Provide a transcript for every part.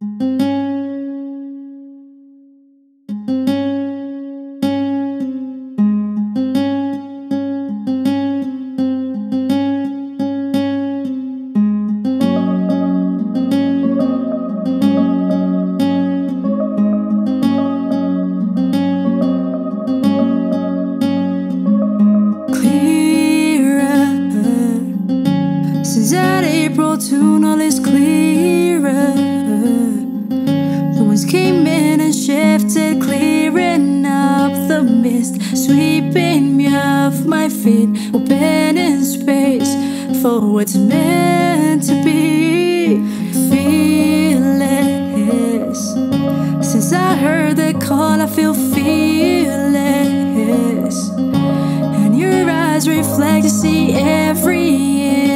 Clear since that April tune, all is mist, sweeping me off my feet, opening space for what's meant to be. Fearless. Since I heard the call, I feel fearless. And your eyes reflect to see every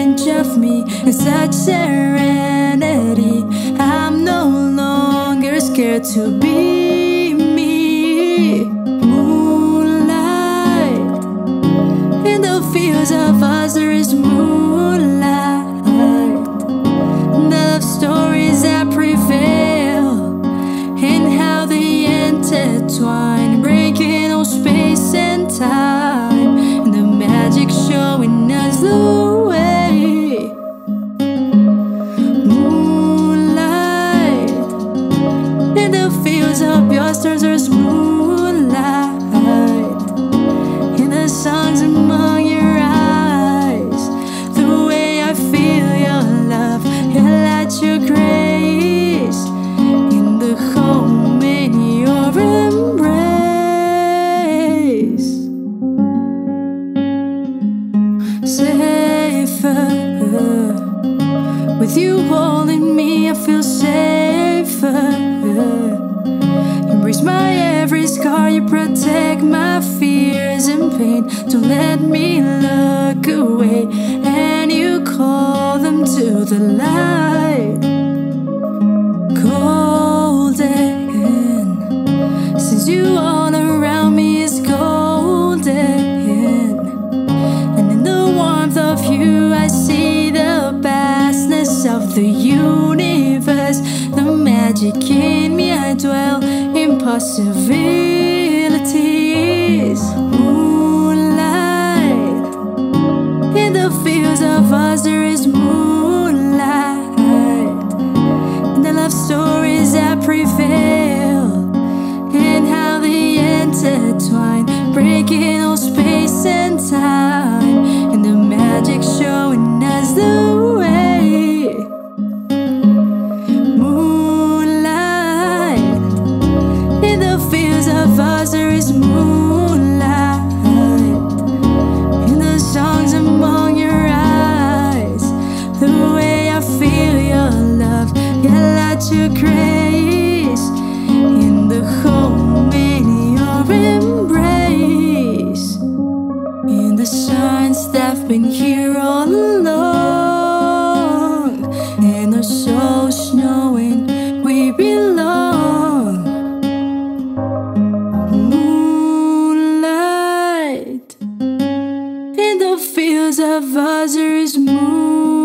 inch of me in such serenity. I'm no longer scared to be me. They intertwine, breaking all space and time, and the magic showing us away Moonlight in the With you holding me, I feel safer. Embrace my every scar, you protect my fears and pain. Don't let me look away, the universe, the magic in me I dwell in possibilities. Moonlight. In the fields of us, there is moonlight, and the love stories that prevail, and how they intertwine, breaking in the in embrace. In the signs that've been here all along. And our souls knowing we belong. Moonlight. In the fields of others moon